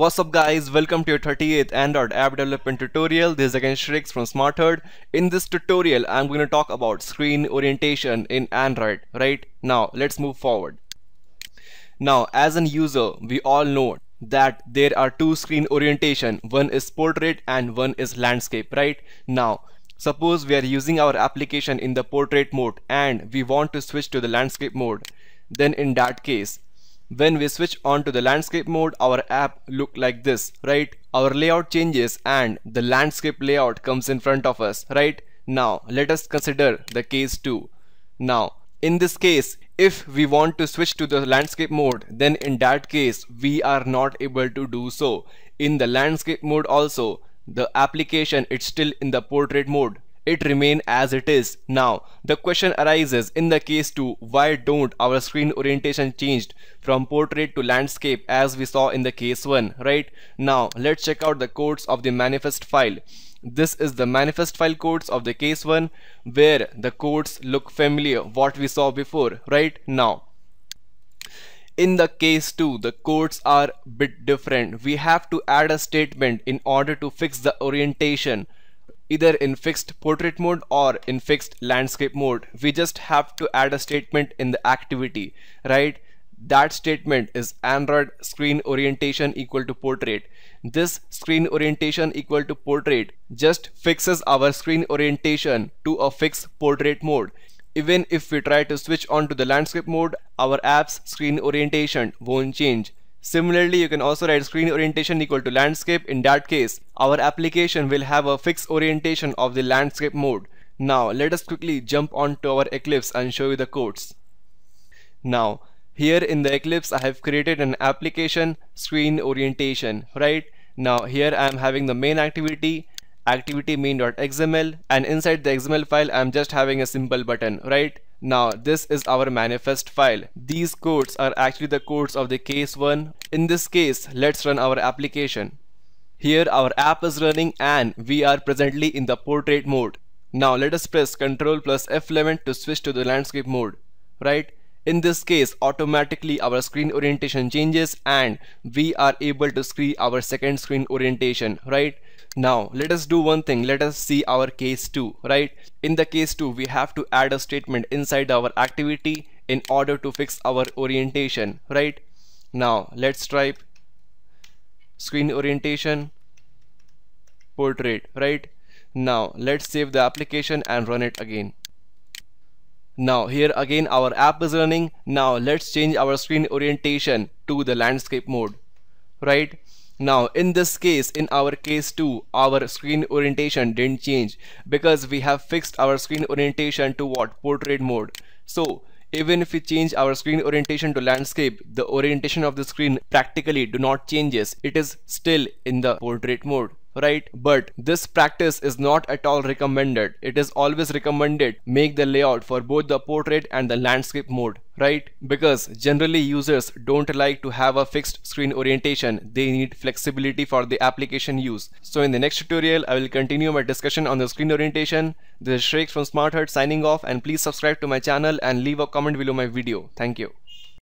What's up guys, welcome to your 38th Android app development tutorial. This is again Sriyank from SmartHerd. In this tutorial, I'm going to talk about screen orientation in Android, right? Now, let's move forward. Now, as an user, we all know that there are two screen orientation. One is portrait and one is landscape, right? Now, suppose we are using our application in the portrait mode and we want to switch to the landscape mode. Then in that case, when we switch on to the landscape mode our app look like this right? Our layout changes and the landscape layout comes in front of us right? Now let us consider the case 2 now in this case if we want to switch to the landscape mode then in that case we are not able to do so. In the landscape mode also the application it's still in the portrait mode it remain as it is. Now, the question arises in the case 2, why don't our screen orientation changed from portrait to landscape as we saw in the case 1, right? Now, let's check out the codes of the manifest file. This is the manifest file codes of the case 1 where the codes look familiar what we saw before, right? Now, in the case 2 the codes are bit different we have to add a statement in order to fix the orientation either in fixed portrait mode or in fixed landscape mode. We just have to add a statement in the activity right? That statement is android screen orientation equal to portrait. This screen orientation equal to portrait just fixes our screen orientation to a fixed portrait mode. Even if we try to switch on to the landscape mode our app's screen orientation won't change Similarly, you can also write screen orientation equal to landscape. In that case, our application will have a fixed orientation of the landscape mode. Now, let us quickly jump onto our Eclipse and show you the codes. Now, here in the Eclipse, I have created an application screen orientation, right? Now, here I am having the main activity activity main.xml and inside the XML file I'm just having a simple button, right? Now this is our manifest file. These codes are actually the codes of the case 1. In this case, let's run our application. Here our app is running and we are presently in the portrait mode. Now let us press Ctrl plus F11 to switch to the landscape mode. Right? In this case, automatically our screen orientation changes and we are able to see our second screen orientation. Right? Now let us do one thing. Let us see our case 2, right? In the case 2, we have to add a statement inside our activity in order to fix our orientation, right? Now let's type screen orientation portrait, right? Now let's save the application and run it again. Now here again our app is running. Now let's change our screen orientation to the landscape mode, right? Now in this case, in our case 2, our screen orientation didn't change because we have fixed our screen orientation to what? Portrait mode. So even if we change our screen orientation to landscape, the orientation of the screen practically do not changes. It is still in the portrait mode right? But this practice is not at all recommended. It is always recommended make the layout for both the portrait and the landscape mode right? Because generally users don't like to have a fixed screen orientation. They need flexibility for the application use. So in the next tutorial i will continue my discussion on the screen orientation. This is Sriyank from SmartHerd signing off and please subscribe to my channel and leave a comment below my video. Thank you